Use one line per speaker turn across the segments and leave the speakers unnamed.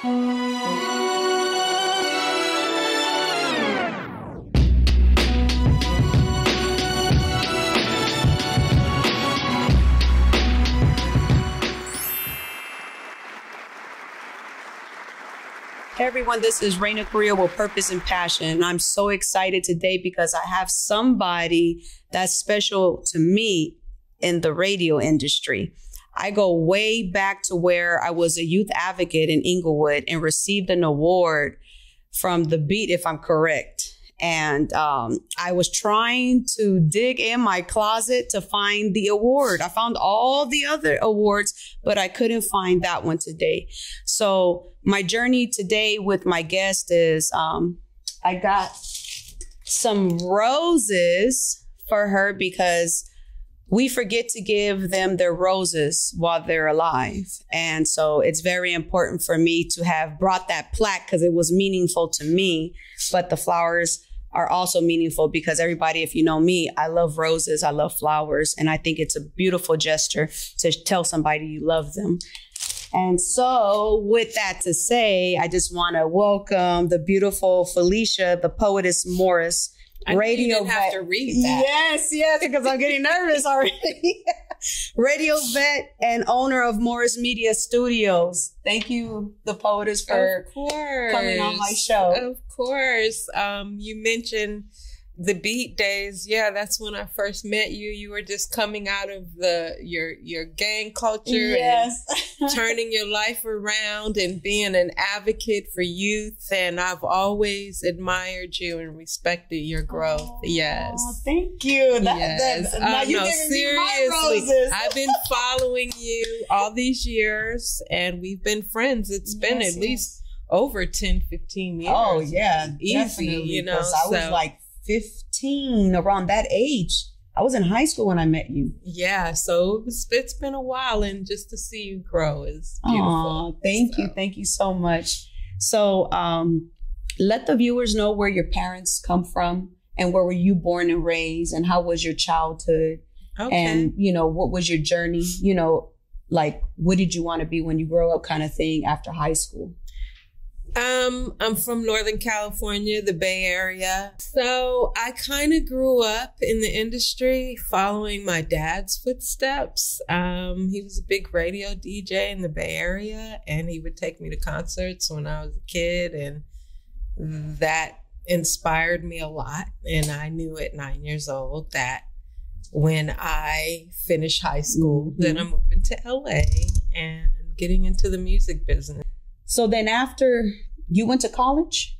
Hey everyone, this is Raina Carrillo with Purpose and Passion. And I'm so excited today because I have somebody that's special to me in the radio industry. I go way back to where I was a youth advocate in Inglewood and received an award from the beat, if I'm correct. And um, I was trying to dig in my closet to find the award. I found all the other awards, but I couldn't find that one today. So my journey today with my guest is um, I got some roses for her because we forget to give them their roses while they're alive. And so it's very important for me to have brought that plaque because it was meaningful to me. But the flowers are also meaningful because everybody, if you know me, I love roses, I love flowers, and I think it's a beautiful gesture to tell somebody you love them. And so, with that to say, I just want to welcome the beautiful Felicia, the poetess Morris,
I
radio
didn't have
vet.
to read that.
Yes, yes, because I'm getting nervous already. radio vet and owner of Morris Media Studios. Thank you, the poetess, for coming on my show.
Of course. Um, you mentioned the beat days. Yeah, that's when I first met you. You were just coming out of the your your gang culture
yes.
and turning your life around and being an advocate for youth. And I've always admired you and respected your growth.
Oh,
yes.
thank you. That,
yes.
that,
Uh,
you
no,
giving me my
seriously. I've been following you all these years and we've been friends. It's been
Yes,
at
yes.
least over 10, 15 years.
Oh yeah,
Easy,
definitely,
you know,
I was
so-
like 15, around that age. I was in high school when I met you.
Yeah, so it was, it's been a while and just to see you grow is beautiful.
Aw, thank you, thank you so much. So, um, let the viewers know where your parents come from and where were you born and raised, and how was your childhood,
Okay.
and you know what was your journey. You know, like what did you want to be when you grow up, kind of thing after high school.
Um, I'm from Northern California, the Bay Area. So I kind of grew up in the industry following my dad's footsteps. Um, he was a big radio DJ in the Bay Area and he would take me to concerts when I was a kid and that inspired me a lot. And I knew at nine years old that when I finish high school,
Mhm.
then I'm moving to LA and getting into the music business.
So then, after you went to college,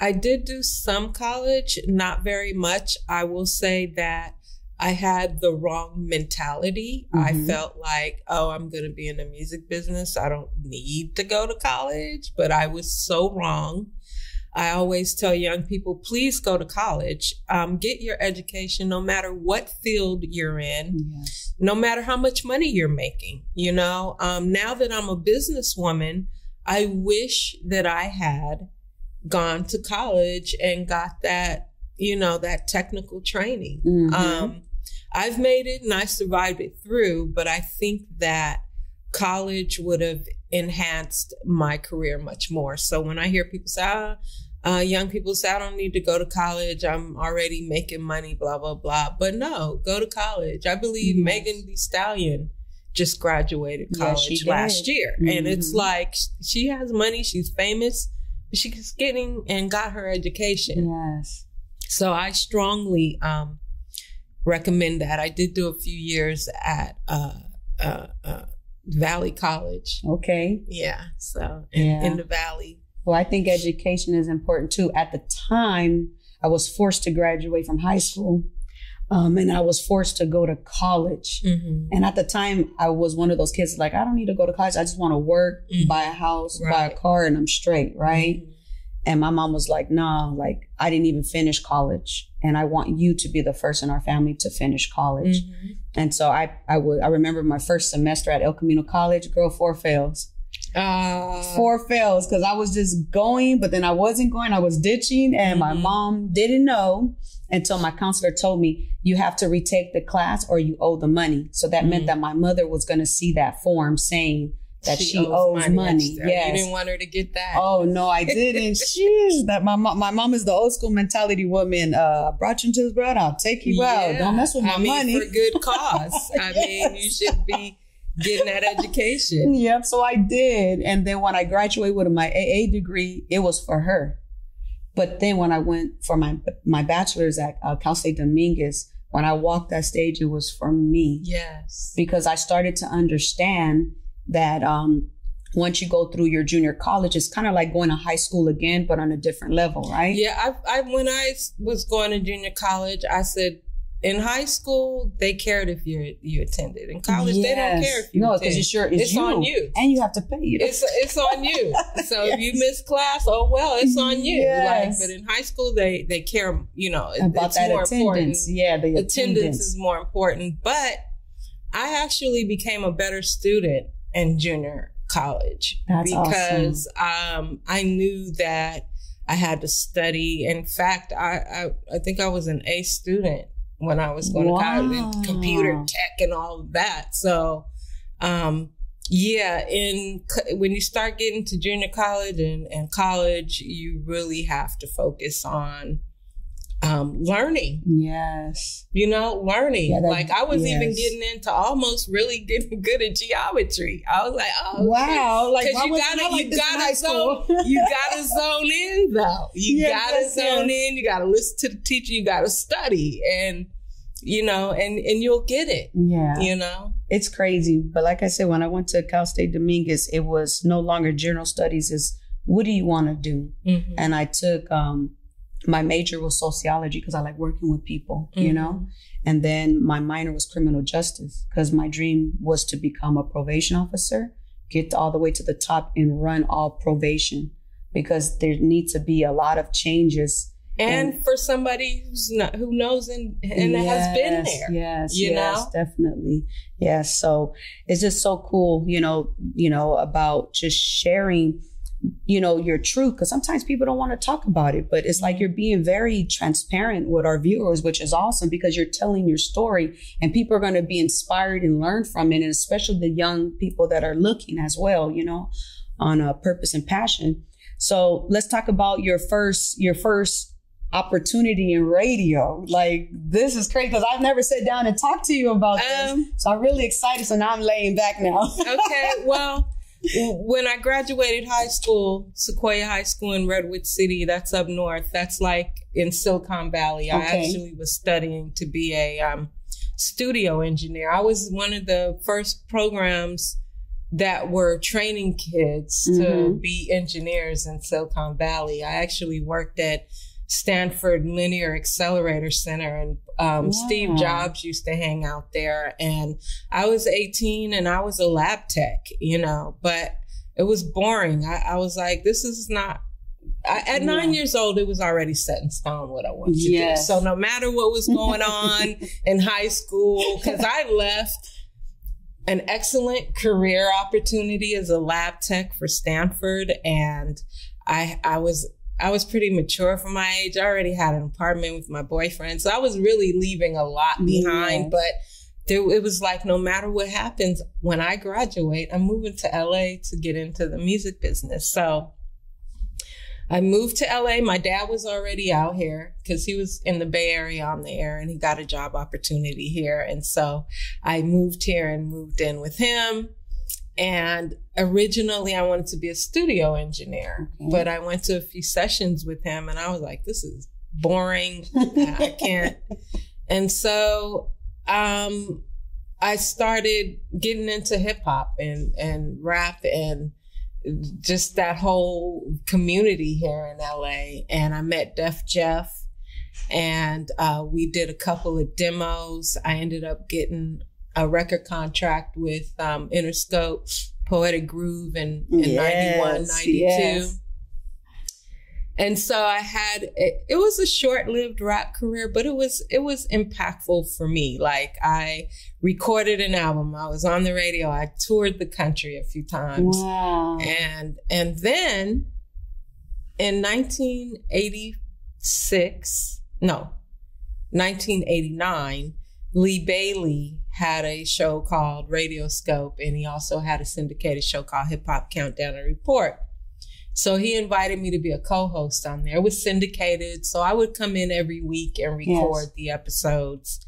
I did do some college, not very much. I will say that I had the wrong mentality. I
Mhm.
felt like, oh, I'm going to be in the music business. I don't need to go to college, but I was so wrong. I always tell young people, please go to college. Um, get your education no matter what field you're in
yes.
no matter how much money you're making. You know, um, now that I'm a businesswoman, I wish that I had gone to college and got that, you know, that technical training.
Mhm.
Um, I've made it and I survived it through, but I think that college would have enhanced my career much more. So when I hear people say, ah, uh, young people say, I don't need to go to college. I'm already making money, blah, blah, blah. But no, go to college. I believe
Yes.
Megan Thee Stallion just graduated college last year. And it's
Mhm.
like she has money, she's famous, but she's getting and got her education.
Yes.
So I strongly um, recommend that. I did do a few years at uh, uh, uh, Valley College.
Okay.
Yeah, so in,
Yeah.
in the Valley.
Well, I think education is important too. At the time, I was forced to graduate from high school, um, and I was forced to go to college.
Mm-hmm.
And at the time, I was one of those kids like, I don't need to go to college. I just want to work,
Mhm.
buy a house, buy a car, and I'm straight, right? And my mom was like, nah, like I didn't even finish college. And I want you to be the first in our family to finish college.
Mhm.
And so I, I would, I remember my first semester at El Camino College, girl, four fails.
Uh,
Four fails because I was just going, but then I wasn't going. I was ditching, and my
Mhm.
mom didn't know until my counselor told me, you have to retake the class or you owe the money. So that meant
Mhm.
that my mother was going to see that form saying that she, she owes, money. money.
Yes. You didn't want her to get that.
Oh no, I didn't. She's that my mom. My mom is the old school mentality woman. Uh, brought you into this bread, I'll take you yeah. out. Don't mess with my
I mean,
money
for good cause. I mean, you should be getting that education.
Yep. So I did, and then when I graduated with my AA degree, it was for her. But then when I went for my my bachelor's at uh, Cal State Dominguez, when I walked that stage, it was for me.
Yes.
Because I started to understand that um, once you go through your junior college, it's kind of like going to high school again, but on a different level, right?
Yeah. I, I when I was going to junior college, I said, in high school, they cared if you you attended. In college, yes. they don't care if you
no, because it's your it's,
it's
you.
on you,
and you have to pay. You
It's it's on you. So yes. if you miss class, oh well, it's on you. Yes. Like, but in high school, they they care. You know,
about
it's
that
more
attendance.
Important.
Yeah, the
attendance. attendance is more important. But I actually became a better student in junior college
That's
because
awesome.
um, I knew that I had to study. In fact, I, I I think I was an A student when I was going wow. to college and computer tech and all of that. So, um, yeah, in when you start getting to junior college and, and college, you really have to focus on um, learning.
Yes.
You know, learning. Yeah, that, like I was yes. even getting into almost really getting good at geometry. I was like, oh
wow,
like because you gotta like you gotta zone you gotta zone in though. You yes, gotta yes, zone in. You gotta listen to the teacher. You gotta study and you know, and and you'll get it.
Yeah.
You know?
It's crazy. But like I said, when I went to Cal State Dominguez, it was no longer general studies, is what do you want to do? Mm-hmm. And I took um my major was sociology because I like working with people, mm-hmm. you know? And then my minor was criminal justice because my dream was to become a probation officer, get all the way to the top and run all probation because there needs to be a lot of changes
and, and for somebody who's not who knows and and yes, has been there
yes you yes, know definitely yes so it's just so cool you know you know about just sharing you know your truth because sometimes people don't want to talk about it but it's like mm-hmm. you're being very transparent with our viewers which is awesome because you're telling your story and people are going to be inspired and learn from it and especially the young people that are looking as well you know on a purpose and passion so let's talk about your first your first opportunity in radio. Like this is crazy because I've never sat down and talked to you about um, this. So I'm really excited. So now I'm laying back now.
okay. Well, when I graduated high school, Sequoia High School in Redwood City, that's up north. That's like in Silicon Valley. Okay. I actually was studying to be a um, studio engineer. I was one of the first programs that were training kids mm-hmm. to be engineers in Silicon Valley. I actually worked at Stanford Linear Accelerator Center, and um, yeah. Steve Jobs used to hang out there. And I was 18 and I was a lab tech, you know, but it was boring. I, I was like, this is not. I, at nine years old, it was already set in stone what I wanted to yes. do. So no matter what was going on in high school, because I left an excellent career opportunity as a lab tech for Stanford, and I I was I was pretty mature for my age. I already had an apartment with my boyfriend. So I was really leaving a lot behind, but there, it was like, no matter what happens, when I graduate, I'm moving to LA to get into the music business. So I moved to LA. My dad was already out here because he was in the Bay Area on the air and he got a job opportunity here. And so I moved here and moved in with him. And originally I wanted to be a studio engineer, okay. but I went to a few sessions with him and I was like, this is boring. I can't. And so, um, I started getting into hip hop and, and rap and just that whole community here in LA. And I met Def Jeff and, uh, we did a couple of demos. I ended up getting a record contract with um, Interscope, Poetic Groove in, in yes, 91, 92. Yes. And so I had it, it was a short-lived rap career, but it was it was impactful for me. Like I recorded an album, I was on the radio, I toured the country a few times.
Wow.
And and then in 1986, no, 1989, Lee Bailey had a show called Radioscope, and he also had a syndicated show called Hip Hop Countdown and Report. So he invited me to be a co-host on there. It was syndicated, so I would come in every week and record yes. the episodes.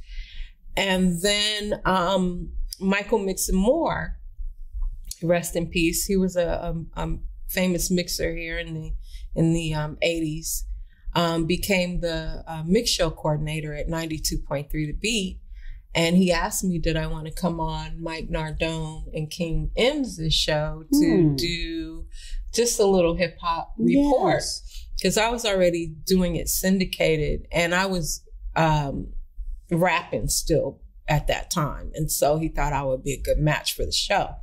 And then um, Michael Mixon Moore, rest in peace. He was a, a, a famous mixer here in the in the um, 80s. Um, became the uh, mix show coordinator at 92.3 The Beat. And he asked me, did I want to come on Mike Nardone and King M's show to mm. do just a little hip hop report? Because yes. I was already doing it syndicated and I was um, rapping still at that time. And so he thought I would be a good match for the show.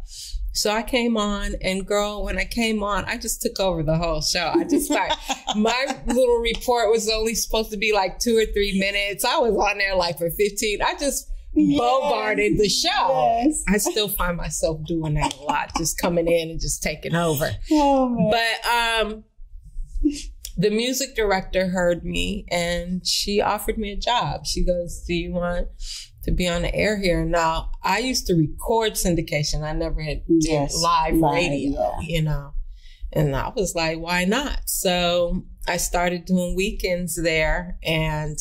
So I came on and girl, when I came on, I just took over the whole show. I just like my little report was only supposed to be like two or three minutes. I was on there like for 15. I just yes. bombarded the show. Yes. I still find myself doing that a lot, just coming in and just taking over. Oh, but um the music director heard me and she offered me a job. She goes, Do you want to be on the air here. Now, I used to record syndication. I never had yes, live, live, radio, yeah. you know. And I was like, why not? So I started doing weekends there and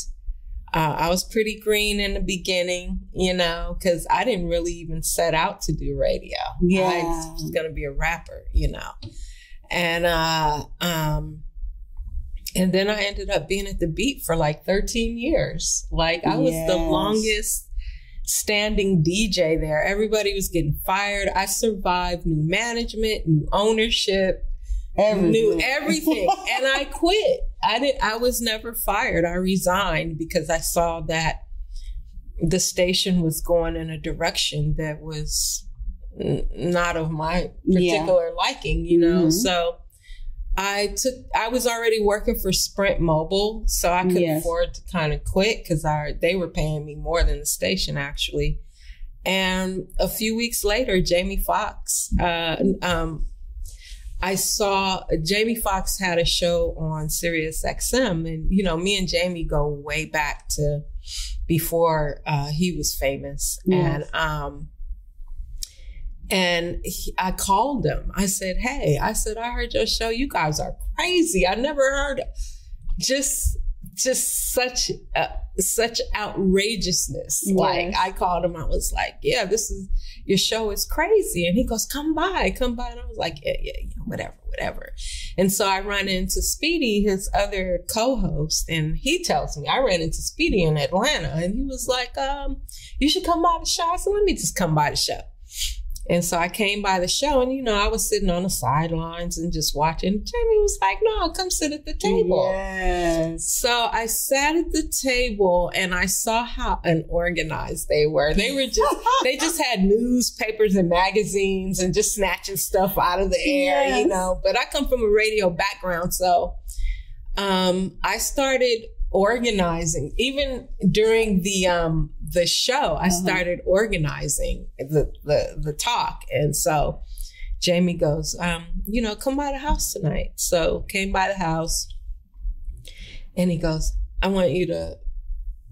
uh, I was pretty green in the beginning, you know, because I didn't really even set out to do radio. Yeah. I was going to be a rapper, you know. And, uh, um, and then I ended up being at the beat for like 13 years. Like I was yes. the longest standing DJ there. Everybody was getting fired. I survived new management, new ownership, everything. new everything. and I quit. I didn't I was never fired. I resigned because I saw that the station was going in a direction that was n- not of my particular yeah. liking, you know. Mm-hmm. So I took, I was already working for Sprint Mobile, so I could yes. afford to kind of quit because I, they were paying me more than the station actually. And a few weeks later, Jamie Foxx, uh, um, I saw Jamie Foxx had a show on Sirius XM and, you know, me and Jamie go way back to before, uh, he was famous. Yes. And, um, and he, I called him. I said, Hey, I said, I heard your show. You guys are crazy. I never heard just, just such, uh, such outrageousness. Yes. Like I called him. I was like, yeah, this is, your show is crazy. And he goes, come by, come by. And I was like, yeah, yeah, yeah, whatever, whatever. And so I run into Speedy, his other co-host, and he tells me, I ran into Speedy in Atlanta and he was like, um, you should come by the show. I said, let me just come by the show. And so I came by the show and, you know, I was sitting on the sidelines and just watching. Jamie was like, no, come sit at the table. Yes. So I sat at the table and I saw how unorganized they were. They were just, they just had newspapers and magazines and just snatching stuff out of the air, yes. you know, but I come from a radio background. So, um, I started organizing even during the um the show i uh-huh. started organizing the, the the talk. And so jamie goes um you know come by the house tonight. So came by the house and he goes i want you to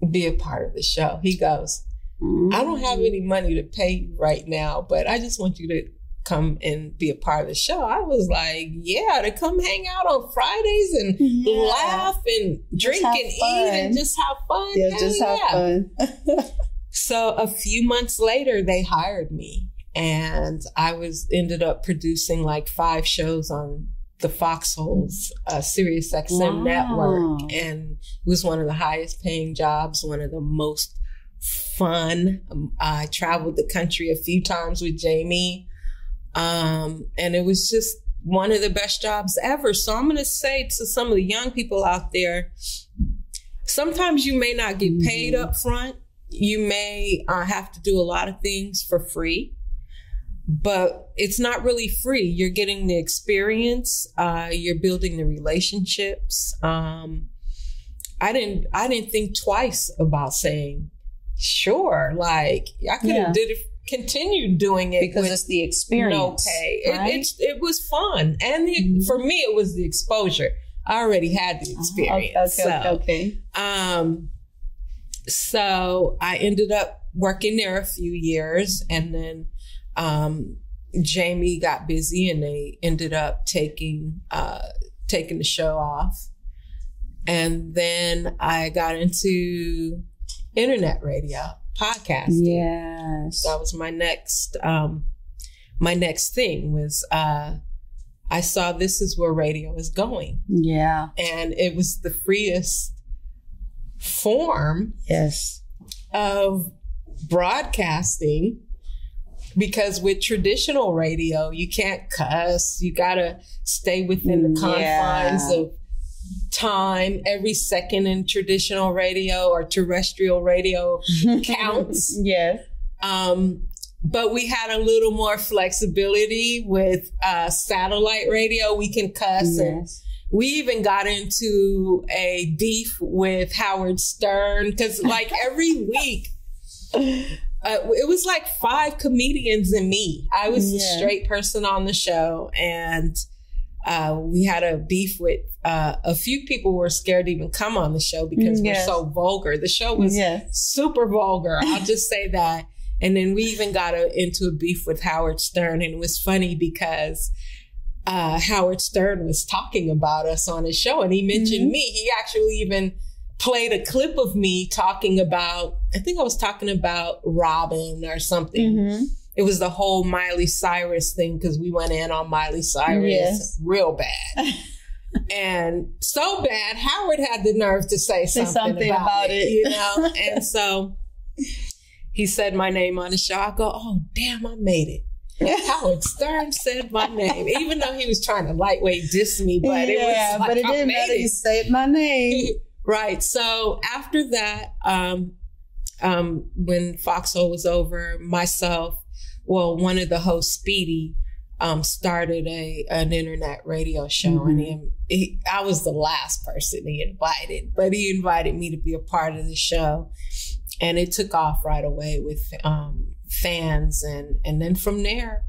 be a part of the show. He goes i don't have any money to pay you right now but i just want you to come and be a part of the show. I was like, yeah, to come hang out on Fridays and yeah. laugh and drink and eat and just have fun. Yeah, just have yeah. fun. so a few months later, they hired me and I was ended up producing like five shows on the Foxxholes uh, Sirius XM wow. network and it was one of the highest paying jobs, one of the most fun. Um, I traveled the country a few times with Jamie. Um, and it was just one of the best jobs ever. So I'm going to say to some of the young people out there, sometimes you may not get paid mm-hmm. up front. You may uh, have to do a lot of things for free, but it's not really free. You're getting the experience. Uh, you're building the relationships. Um, I didn't, I didn't think twice about saying, sure, like I could have yeah. did it continued doing it
because it's the experience.
No pay. Right? It, it, it, was fun, and the, mm-hmm. for me, it was the exposure. I already had the uh-huh. experience. Okay, so, okay. Um, so I ended up working there a few years and then um, Jamie got busy and they ended up taking uh, taking the show off. And then I got into internet radio, podcasting.
Yes.
That was my next um my next thing was uh I saw this is where radio is going.
Yeah.
And it was the freest form
Yes.
of broadcasting because with traditional radio you can't cuss you gotta stay within the confines
Yeah.
of time every second in traditional radio or terrestrial radio counts
yes.
um, but we had a little more flexibility with uh, satellite radio we can cuss and we even got into a beef with Howard Stern because, like, every week, uh, it was like five comedians and me. I was the straight person on the show, and uh, we had a beef with uh, a few people were scared to even come on the show because
Yes.
we're so vulgar. The show was
Yes.
super vulgar. I'll just say that. And then we even got a, into a beef with Howard Stern, and it was funny because uh, Howard Stern was talking about us on his show, and he mentioned
Mhm.
me. He actually even played a clip of me talking about. I think I was talking about Robin or something.
Mm-hmm.
It was the whole Miley Cyrus thing because we went in on Miley Cyrus
Yes.
real bad. and so bad, Howard had the nerve to say
Say
something,
something
about,
about
it,
it.
you know? and so he said my name on the show. I go, oh, damn, I made it. Howard Stern said my name, even though he was trying to lightweight diss me, but it
yeah,
was like,
but it didn't matter.
it.
You said my name.
right. So after that, um, um, when Foxxhole was over, myself, well, one of the hosts, Speedy, um, started a an internet radio show, and he, he, I was the last person he invited, but he invited me to be a part of the show, and it took off right away with um, fans, and and then from there,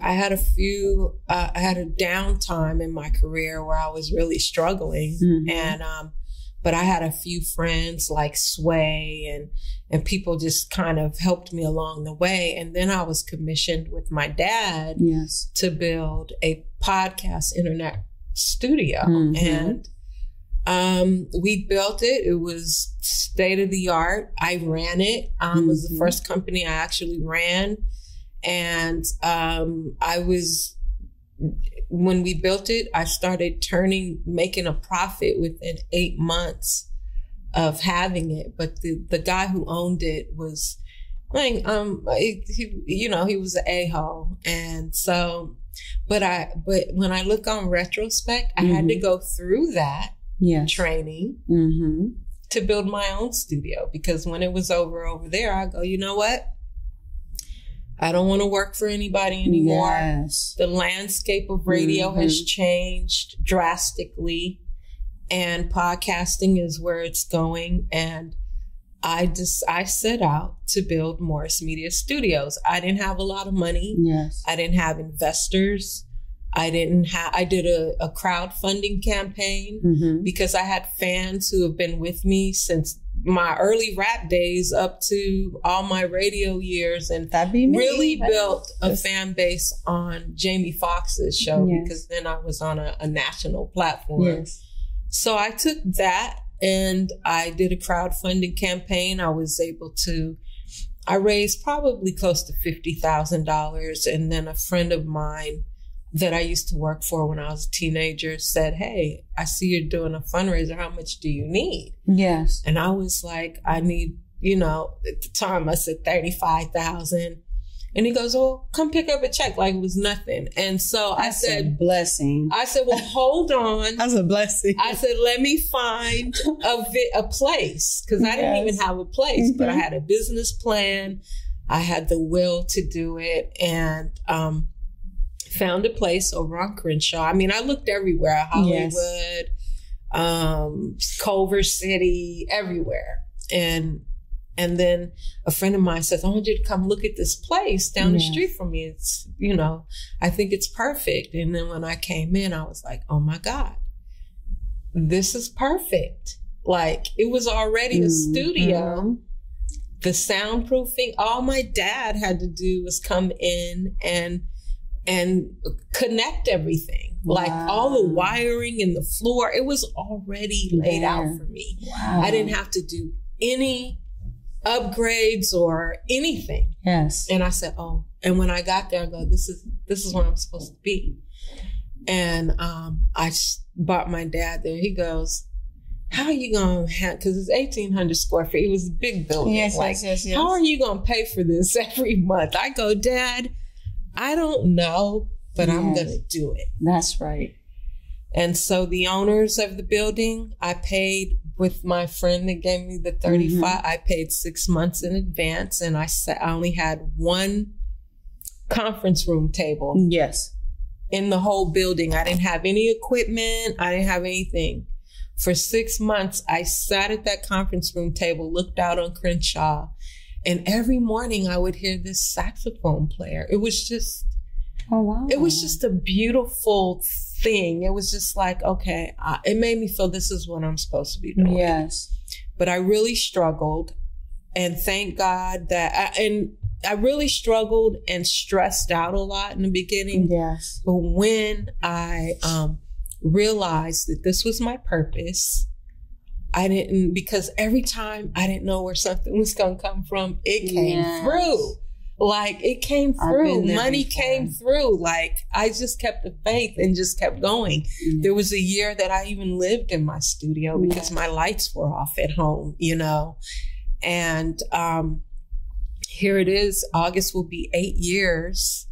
I had a few, uh, I had a downtime in my career where I was really struggling,
Mhm.
and um, but I had a few friends like Sway and and people just kind of helped me along the way. And then I was commissioned with my dad
Yes.
to build a podcast internet studio.
Mhm.
And um, we built it. It was state of the art. I ran it. Um, It was the
Mhm.
first company I actually ran. And um, I was, when we built it, I started turning, making a profit within eight months of having it. But the, the guy who owned it was like, um, he, you know, he was an a-hole. And so, but I, but when I look on retrospect, I had to go through that
Yes.
training
Mm-hmm.
to build my own studio because when it was over over there, I go, you know what? I don't want to work for anybody anymore.
Yes.
The landscape of radio
Mhm.
has changed drastically, and podcasting is where it's going. And I just I set out to build Morris Media Studios. I didn't have a lot of money.
Yes.
I didn't have investors. I didn't have. I did a, a crowdfunding campaign
Mm-hmm.
because I had fans who have been with me since my early rap days up to all my radio years and
That'd be me.
really built a fan base on Jamie Foxx's show
Yes.
because then I was on a, a national platform.
Yes.
So I took that and I did a crowdfunding campaign. I was able to, I raised probably close to $50,000. And then a friend of mine that I used to work for when I was a teenager said, Hey, I see you're doing a fundraiser. How much do you need?
Yes.
And I was like, I need, you know, at the time I said 35,000. And he goes, well, come pick up a check like it was nothing. And so I
That's a
said,
blessing.
I said, well, hold on.
That's a blessing.
I said, let me find a vi- a place because I didn't even have a place, but I
Mhm.
had a business plan. I had the will to do it, and um, found a place over on Crenshaw. I mean, I looked everywhere: Hollywood, um, Culver City, everywhere, and and then a friend of mine says, "I want you to come look at this place down the street from me. It's you know, I think it's perfect." And then when I came in, I was like, "Oh my god." this is perfect. Like it was already a studio the soundproofing, all my dad had to do was come in and and connect everything. Wow. Like all the wiring and the floor, it was already laid out for me. Wow. I didn't have to do any upgrades or anything.
Yes.
And I said, "Oh." And when I got there, I go, "This is this is where I'm supposed to be." And um, I bought my dad there. He goes, how are you going to have, because it's 1,800 square feet. It was a big building.
Yes,
like,
yes, yes, yes.
How are you going to pay for this every month? I go, Dad, I don't know, but yes. I'm going to do it.
That's right.
And so the owners of the building, I paid with my friend that gave me the 35. Mm-hmm. I paid six months in advance and I, I only had one conference room table.
Yes.
In the whole building. I didn't have any equipment. I didn't have anything. For six months, I sat at that conference room table, looked out on Crenshaw, and every morning I would hear this saxophone player. It was just,
oh wow,
it was just a beautiful thing. It was just like, okay, uh, it made me feel this is what I'm supposed to be doing.
Yes,
but I really struggled, and thank God that, I, and I really struggled and stressed out a lot in the beginning.
Yes,
but when I um realized that this was my purpose. I didn't, because every time I didn't know where something was going to come from, it came yes. through. Like it came through. Money before. came through. Like I just kept the faith and just kept going. There was a year that I even lived in my studio because my lights were off at home, you know. And um here it is. August will be eight years.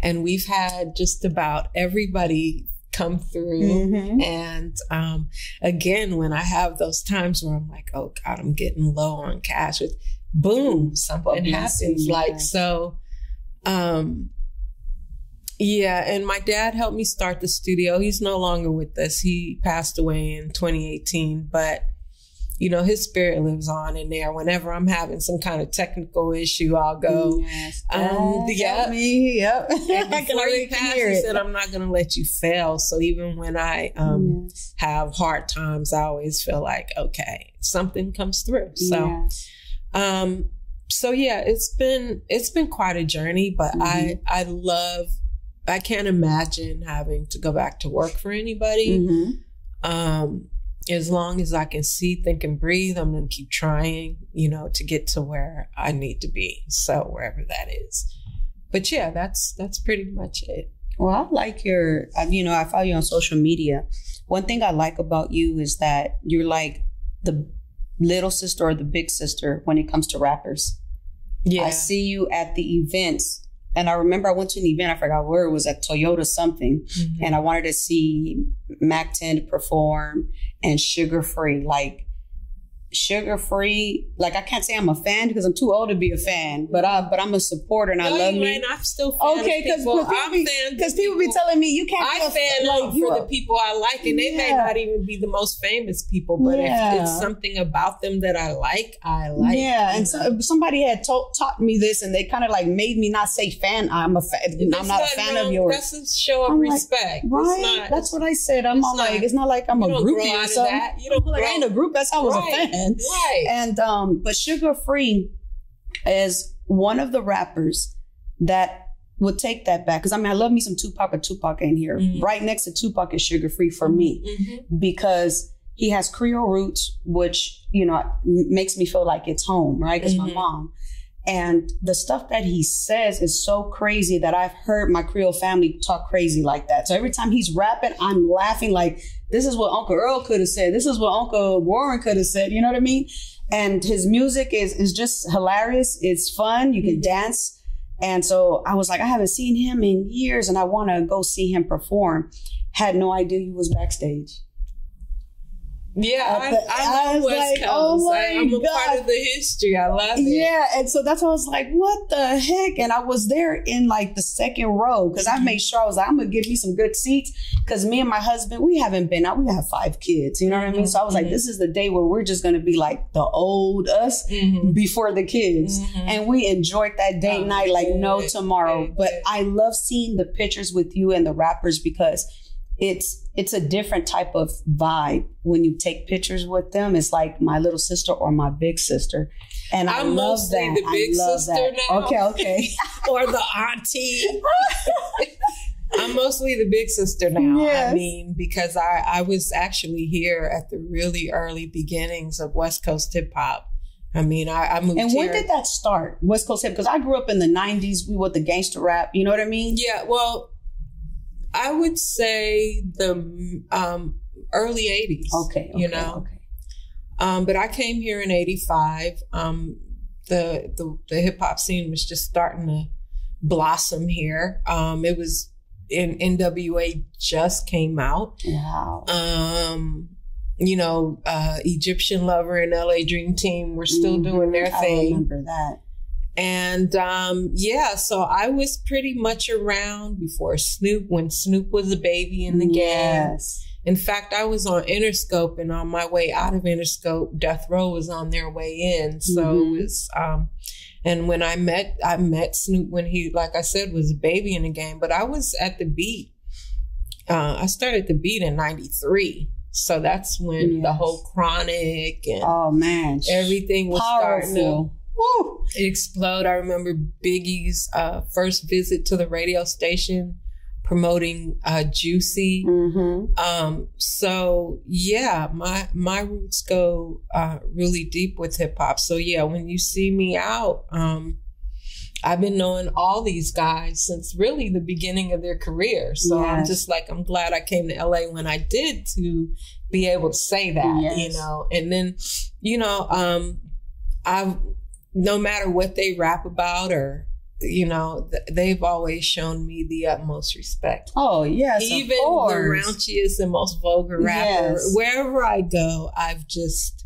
And we've had just about everybody come through. Mm-hmm. And um, again, when I have those times where I'm like, oh God, I'm getting low on cash, with boom, something happens. Yeah. Like so, um, yeah. And my dad helped me start the studio. He's no longer with us. He passed away in 2018, but you know, his spirit lives on in there. Whenever I'm having some kind of technical issue, I'll go.
Yes. Um,
yep.
Me. Yep.
And before he passed, he said, I'm not going to let you fail. So even when I um, yes. have hard times, I always feel like, okay, something comes through. So, yes. um, so yeah, it's been, it's been quite a journey, but mm-hmm. I, I love, I can't imagine having to go back to work for anybody. Mm-hmm. Um, as long as I can see, think, and breathe, I'm going to keep trying, you know, to get to where I need to be. So wherever that is. But yeah, that's that's pretty much it.
Well, I like your, you know, I follow you on social media. One thing I like about you is that you're like the little sister or the big sister when it comes to rappers. Yeah. I see you at the events and I remember I went to an event, I forgot where it was at Toyota something, mm-hmm. and I wanted to see Mack 10 perform and Suga Free. Like Suga Free. Like I can't say I'm a fan because I'm too old to be a fan, but I but I'm a supporter and no, I love you. me.
I'm still okay because people,
because people, be telling me you can't.
I fan like, for the people I like, and they yeah. may not even be the most famous people, but yeah. if it's something about them that I like, I like.
Yeah, and so, somebody had taught taught me this, and they kind of like made me not say fan. I'm a fan. I'm not a fan wrong. of yours.
That's a show of I'm respect.
Like, right? Not, that's what I said. I'm not, like it's not like I'm a groupie or something. You don't like I ain't a group. That's how I was a fan.
Right.
And um, but Suga Free is one of the rappers that would take that back. Cause I mean, I love me some Tupac, but Tupac ain't here. Mm-hmm. Right next to Tupac is Suga Free for me mm-hmm. because he has Creole roots, which, you know, makes me feel like it's home, right? Cause mm-hmm. my mom. And the stuff that he says is so crazy that I've heard my Creole family talk crazy like that. So every time he's rapping, I'm laughing like, this is what Uncle Earl could have said. This is what Uncle Warren could have said. You know what I mean? And his music is, is just hilarious. It's fun. You can mm-hmm. dance. And so I was like, I haven't seen him in years and I want to go see him perform. Had no idea he was backstage.
Yeah, I, the, I, love West like, Coast. Oh I, am a part of the history. I love it.
Yeah, and so that's why I was like, what the heck? And I was there in like the second row because mm-hmm. I made sure I was like, I'm gonna give me some good seats because me and my husband, we haven't been out. We have five kids. You know what mm-hmm. I mean? So I was mm-hmm. like, this is the day where we're just gonna be like the old us mm-hmm. before the kids, mm-hmm. and we enjoyed that date oh, night like no tomorrow. But. I love seeing the pictures with you and the rappers because it's it's a different type of vibe when you take pictures with them. It's like my little sister or my big sister. And I
I'm
love that.
the big
I love
sister
that.
now.
Okay, okay.
or the auntie. I'm mostly the big sister now.
Yes.
I mean, because I, I was actually here at the really early beginnings of West Coast hip hop. I mean, I, I moved
and
here.
when did that start? West Coast hip? Because I grew up in the '90s. We were the gangster rap. You know what I mean?
Yeah, well, I would say the um, early '80s.
Okay.
you know.
Okay.
Um, but I came here in '85. Um, the the, the hip hop scene was just starting to blossom here. Um, it was in NWA just came out.
Wow.
Um, you know, uh, Egyptian Lover and LA Dream Team were still
Mhm.
doing their thing.
I remember that.
And um, yeah, so I was pretty much around before Snoop, when Snoop was a baby in the game.
Yes.
In fact, I was on Interscope, and on my way out of Interscope, Death Row was on their way in. So
Mhm.
it was, um, and when I met, I met Snoop when he, like I said, was a baby in the game. But I was at the beat. Uh, I started the beat in '93, so that's when the whole chronic and
Oh man.
everything was starting to
Powerful. Woo.
explode. I remember Biggie's uh, first visit to the radio station promoting uh, Juicy.
Mm-hmm.
Um, so yeah, my my roots go uh, really deep with hip hop. So yeah, when you see me out, um, I've been knowing all these guys since really the beginning of their career. So I'm just like I'm glad I came to LA when I did to be able to say that, you know. And then, you know, um, I've no matter what they rap about or you know, th- they've always shown me the utmost respect
Oh yes. of
even the raunchiest and most vulgar rapper,
Yes.
wherever I go, I've just,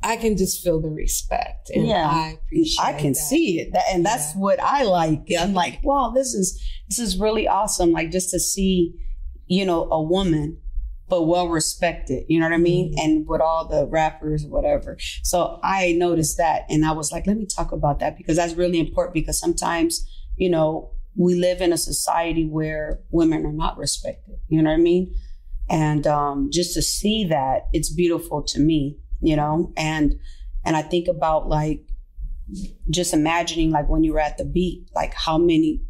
I can just feel the respect. And
Yeah.
I appreciate
I can
that.
see it, That- and that's
Yeah.
what I like. I'm like, wow, this is this is really awesome. Like just to see, you know, a woman, but well respected. You know what I mean?
Mhm.
And with all the rappers, whatever. So I noticed that, and I was like, let me talk about that because that's really important. Because sometimes, you know, we live in a society where women are not respected. You know what I mean? And um, just to see that, it's beautiful to me. You know, and and I think about like just imagining like when you were at the beat, like how many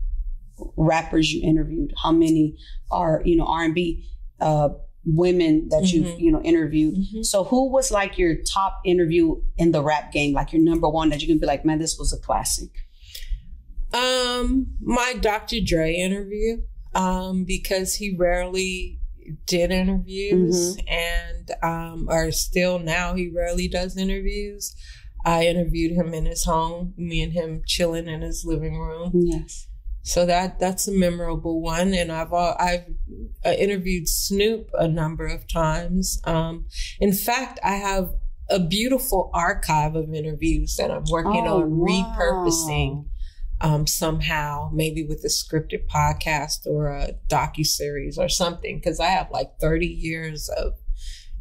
rappers you interviewed, how many are you know R and B uh, women that you
Mhm.
you know interviewed.
Mhm.
So who was like your top interview in the rap game, like your number one that you can be like, man, this was a classic.
Um, my Dr. Dre interview, um, because he rarely did interviews
Mm-hmm.
and, um, or still now he rarely does interviews. I interviewed him in his home, me and him chilling in his living room.
Yes.
So that that's a memorable one, and I've al- I've uh, interviewed Snoop a number of times. Um, in fact, I have a beautiful archive of interviews that I'm working
Oh,
on
wow.
repurposing um, somehow, maybe with a scripted podcast or a docu series or something, because I have like 30 years of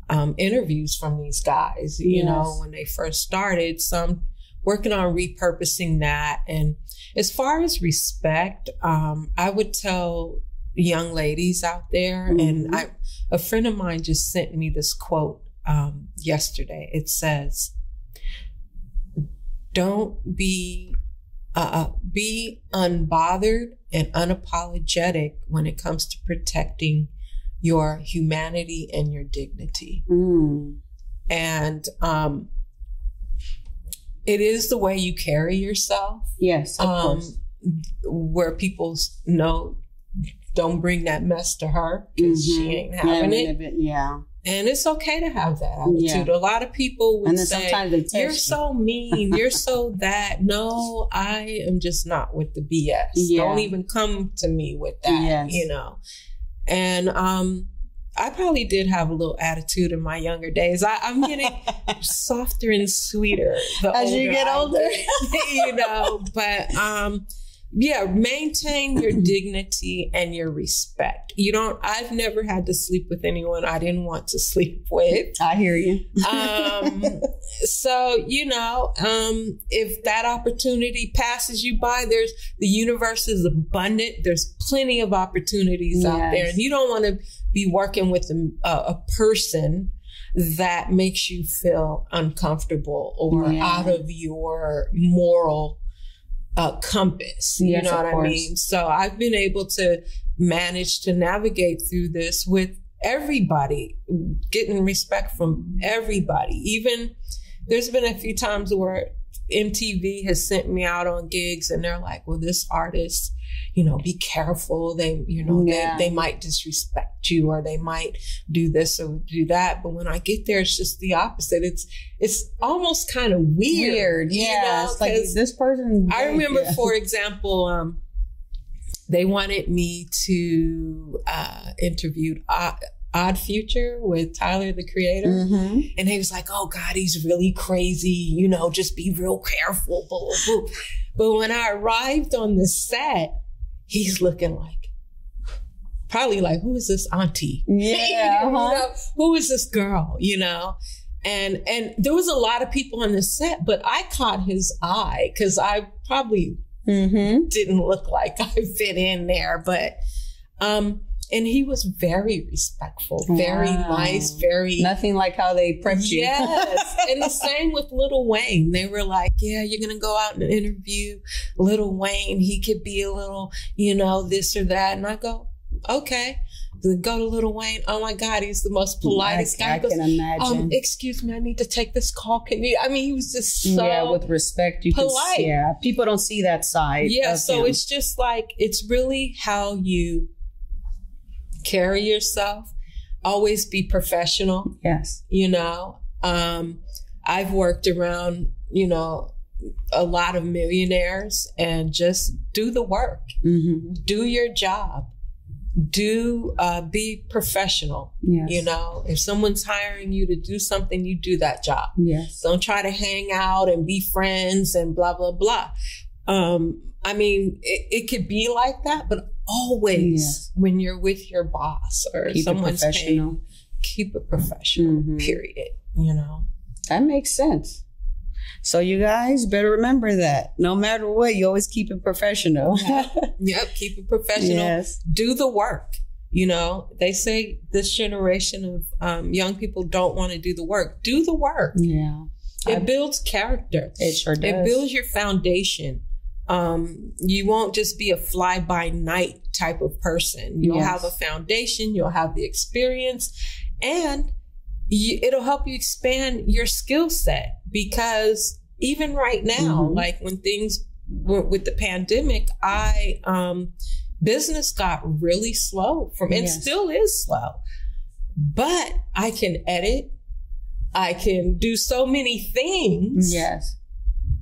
um, interviews from these guys. You know, when they first started, so I'm working on repurposing that and as far as respect, um, I would tell young ladies out there, and
Mhm.
I, a friend of mine just sent me this quote um, yesterday. It says, "Don't be, uh, uh, be unbothered and unapologetic when it comes to protecting your humanity and your dignity."
Mm.
And um, it is the way you carry yourself
Yes, of
um,
course.
where people know don't bring that mess to her because she
Mhm.
ain't having
Yeah,
it.
Yeah.
And it's okay to have that attitude.
Yeah.
A lot of people would say, You're so mean. You're so that. No, I am just not with the BS.
Yeah.
Don't even come to me with that,
Yes.
you know. And um, I probably did have a little attitude in my younger days. I, I'm getting softer and sweeter
As you get older.
you know. But um, yeah, maintain your dignity and your respect. You don't, I've never had to sleep with anyone I didn't want to sleep with.
I hear you.
um, so, you know, um, if that opportunity passes you by, there's the universe is abundant. There's plenty of opportunities yes. out there. And you don't want to be working with a, a person that makes you feel uncomfortable or yeah. out of your moral uh, compass. You yes, know what I mean? So I've been able to manage to navigate through this with everybody, getting respect from everybody. Even there's been a few times where MTV has sent me out on gigs and they're like, well, this artist, you know, be careful. They, you know, yeah. they, they might disrespect you or they might do this or do that. But when I get there, it's just the opposite. It's, it's almost kind of weird.
Yeah. You know, like this person.
I remember, yeah. for example, um, they wanted me to uh, interview uh, Odd Future with Tyler the Creator. Mm-hmm. And he was like, oh God, he's really crazy. You know, just be real careful. Blah, blah, blah. But when I arrived on the set, he's looking like, probably like, who is this auntie?
Yeah.
you know, who is this girl? You know? And, and there was a lot of people on the set, but I caught his eye because I probably mm-hmm. didn't look like I fit in there, but, um, and he was very respectful, very wow. nice, very
nothing like how they prepped you.
Yes, and the same with Lil Wayne. They were like, "Yeah, you're gonna go out and interview Lil Wayne. He could be a little, you know, this or that." And I go, "Okay." go to Lil Wayne. Oh my God, he's the most politest guy.
I goes, can imagine. Um,
excuse me, I need to take this call. Can you? I mean, he was just so
yeah, with respect. You polite. Can, yeah, people don't see that side.
Yeah, so him. it's just like it's really how you carry yourself. Always be professional.
Yes.
You know, um, I've worked around, you know, a lot of millionaires and just do the work, mm-hmm. do your job, do uh, be professional. Yes. You know, if someone's hiring you to do something, you do that job.
Yes.
Don't try to hang out and be friends and blah blah blah. Um, I mean, it, it could be like that, but always when you're with your boss or keep someone's professional. Paying, keep it professional. Mm-hmm. Period. You know
that makes sense. So you guys better remember that. No matter what, you always keep it professional.
yep, keep it professional. Yes. Do the work. You know, they say this generation of um, young people don't want to do the work. Do the work.
Yeah.
It I, builds character.
It sure does.
It builds your foundation. Um, you won't just be a fly by night type of person. You'll yes. have a foundation, you'll have the experience, and you, it'll help you expand your skill set because even right now, mm-hmm. like when things were with the pandemic, I, um, business got really slow from, and yes. still is slow, but I can edit. I can do so many things.
Yes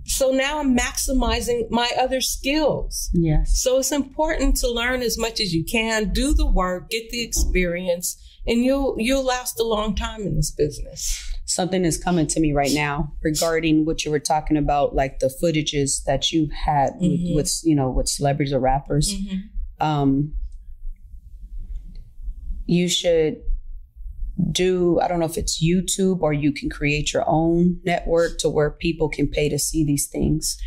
so now I'm maximizing my other skills.
Yes.
So it's important to learn as much as you can, do the work, get the experience, and you'll you'll last a long time in this business.
Something is coming to me right now regarding what you were talking about, like the footages that you've had mm-hmm. with, with, you know with celebrities or rappers. Mm-hmm. Um, you should do, I don't know if it's YouTube or you can create your own network to where people can pay to see these things.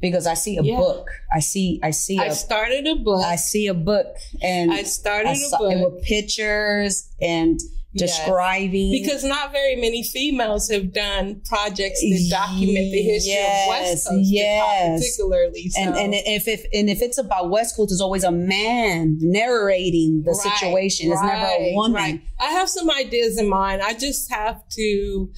Because I see a yeah. book. I see, I see,
I started a book.
I see a book and
I started I a book
with pictures and describing
yes. because not very many females have done projects that document the history yes, of West Coast yes. particularly.
So. And and if, if and if it's about West Coast, there's always a man narrating the right, situation. Right, it's never a woman. Right.
I have some ideas in mind. I just have to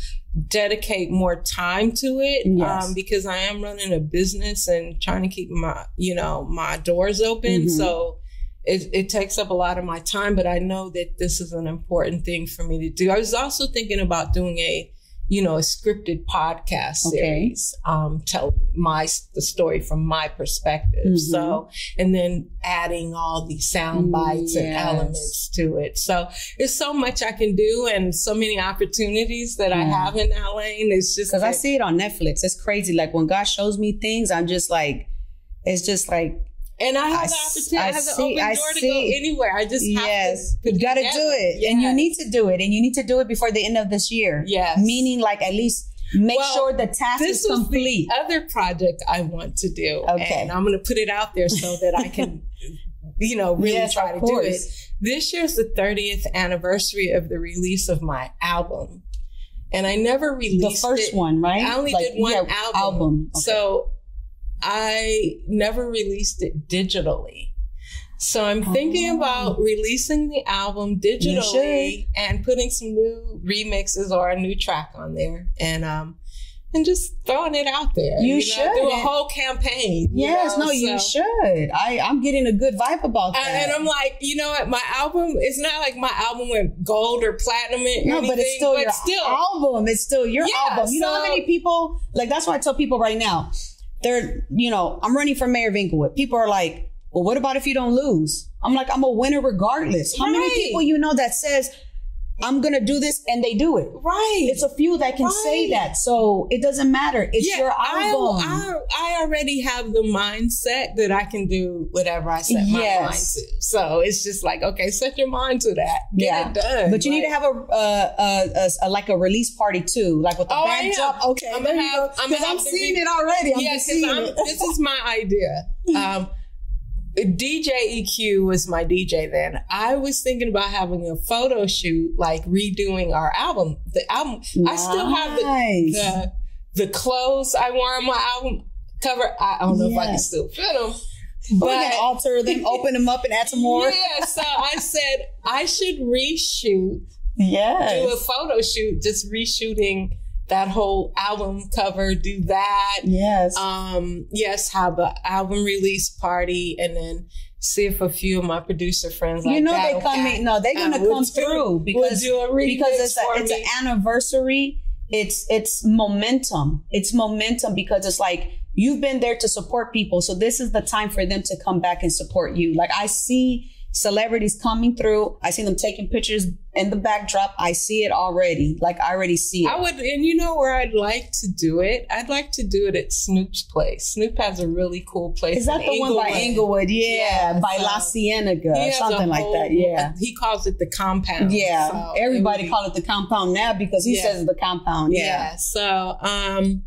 dedicate more time to it yes. um, because I am running a business and trying to keep my you know my doors open. Mm-hmm. So it, it takes up a lot of my time, but I know that this is an important thing for me to do. I was also thinking about doing a, you know, a scripted podcast series, okay. um, telling my, the story from my perspective. Mm-hmm. So, and then adding all the sound bites yes. and elements to it. So there's so much I can do and so many opportunities that I have in LA. And it's just
because I see it on Netflix. It's crazy. Like when God shows me things, I'm just like, it's just like,
And I have
I
the opportunity.
I
I, have
see-
the open
I
door to
see.
go anywhere. I just
yes,
have to.
you got to do it, and you need to do it, and you need to do it before the end of this year.
Yes.
meaning like at least make
Well,
sure the task
This
is complete.
the other project I want to do.
Okay.
And I'm going to put it out there so that I can, you know, really
Yes,
try to do it.
course.
This year's the 30th anniversary of the release of my album. And I never released The
first
it.
one, right?
I only
Like,
did one
yeah,
album.
album. Okay.
So I never released it digitally. So I'm thinking
Oh.
about releasing the album
You
digitally and putting some new remixes or a new track on there and um and just throwing it out there.
You
know,
should.
do a whole campaign. you
yes,
know,
no, you should. I I'm getting a good vibe about that.
and, I'm like, you know what? My album, it's not like my album went gold or platinum or
no,
anything,
but it's still your
still,
album. It's still your
Yeah,
album. You know how many people like that's why I tell people right now. They're you know I'm running for mayor of Inglewood. People are like, well, what about if you don't lose? I'm like, I'm a winner regardless. How many people you know that says I'm gonna do this and they do it?
right.
It's a few that can say that. So it doesn't matter. It's your
I,
album.
I, I already have the mindset that I can do whatever I set my
Yes.
mind to. So it's just like, okay, set your mind to that. Get
Yeah.
it done.
But you need to have a, uh, a, a, a like a release party too, like with the
Oh, am.
Okay,
I'm
there
gonna
you
have-
go.
I'm
I'm seeing
re-
it already. I'm
yeah, because
seeing
I'm
it.
this is my idea. Um DJ EQ was my DJ then. I was thinking about having a photo shoot, like redoing our album. The album, I still have the, the the clothes I wore on my album cover. I don't know if I can still fit them,
we
but
can alter them, open them up, and add some more.
yeah. So I said I should reshoot, Yeah. do a photo shoot, just reshooting that whole album cover. Do that.
Yes.
Um, yes, have an album release party, and then see if a few of my producer friends, like
you know
that,
they
okay,
coming. No, they're gonna
we'll
come through
we'll
because
remix
because it's a, it's an anniversary. It's it's momentum. It's momentum because it's like you've been there to support people, so this is the time for them to come back and support you. Like I see celebrities coming through. I see them taking pictures in the backdrop. I see it already. Like I already see it.
I would, and you know where I'd like to do it? I'd like to do it at Snoop's place. Snoop has a really cool place.
is that the one by Inglewood? Yeah,
Yeah,
by
so
La Cienega
He
or
has a
something like
whole-
that. Yeah.
he calls it the compound.
Yeah,
So
everybody
would be-
call it the compound now because he
Yeah.
says the compound. Yeah.
Yeah. So, um,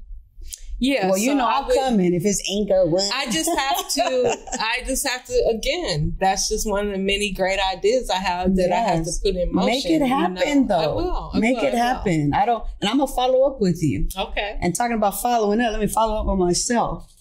yeah.
Well, you
so
know
I
I'm
would-
coming if it's Inglewood.
I just have to. I just have to. Again, that's just one of the many great ideas I have that I have to put in motion.
Make it
you know.
happen, though.
I will. I
Make
will,
it
I
happen. I don't, and I'm gonna follow up with you.
Okay.
And talking about following up, let me follow up on myself.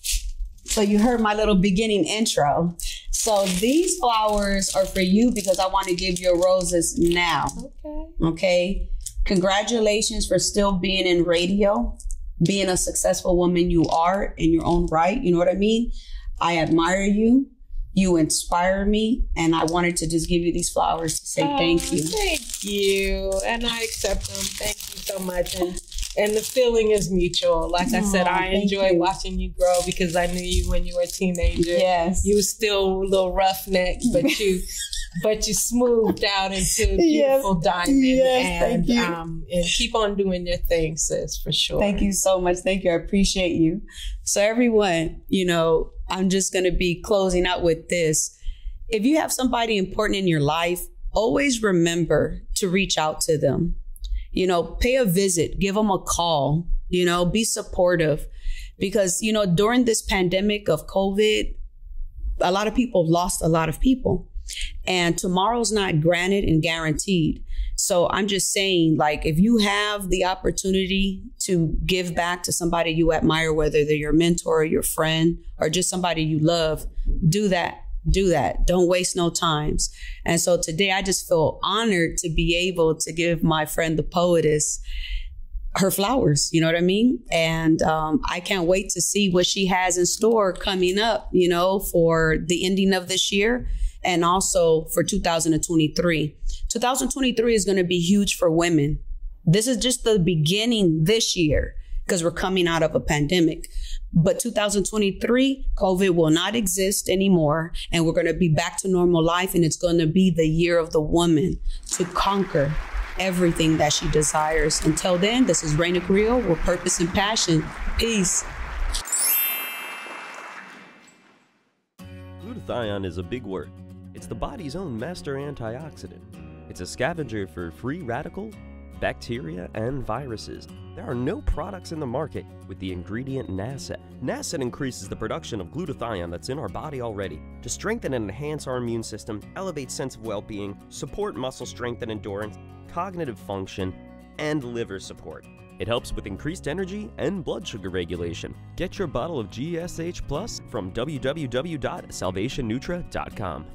So you heard my little beginning intro. So these flowers are for you because I want to give your roses now.
Okay.
Okay. Congratulations for still being in radio, being a successful woman you are in your own right. You know what I mean? I admire you. You inspire me. And I wanted to just give you these flowers to say thank
Oh,
you.
Thank you. And I accept them. Thank you so much. And and the feeling is mutual. Like I said, I enjoy
you.
watching you grow because I knew you when you were a teenager.
Yes.
You were still a little roughneck, but you but you smoothed out into a
Yes.
beautiful diamond.
Yes,
and
thank you.
um and keep on doing your thing, sis, for sure.
Thank you so much. Thank you. I appreciate you. So, everyone, you know, I'm just going to be closing out with this. If you have somebody important in your life, always remember to reach out to them. You know, pay a visit, give them a call, you know, be supportive. Because, you know, during this pandemic of COVID, a lot of people lost a lot of people. And tomorrow's not granted and guaranteed. So I'm just saying, like, if you have the opportunity to give back to somebody you admire, whether they're your mentor, or your friend, or just somebody you love, do that. Do that. Don't waste no times. And so today I just feel honored to be able to give my friend, the poetess, her flowers. You know what I mean? And um, I can't wait to see what she has in store coming up, you know, for the ending of this year and also for 2023. 2023 is going to be huge for women. This is just the beginning this year because we're coming out of a pandemic. But 2023, COVID will not exist anymore. And we're going to be back to normal life. And it's going to be the year of the woman to conquer everything that she desires. Until then, this is Raina Carrillo with Purpose and Passion. Peace.
Glutathione is a big word. It's the body's own master antioxidant. It's a scavenger for free radical, bacteria, and viruses. There are no products in the market with the ingredient Nasset. Nasset increases the production of glutathione that's in our body already to strengthen and enhance our immune system, elevate sense of well-being, support muscle strength and endurance, cognitive function, and liver support. It helps with increased energy and blood sugar regulation. Get your bottle of GSH Plus from www.salvationnutra.com.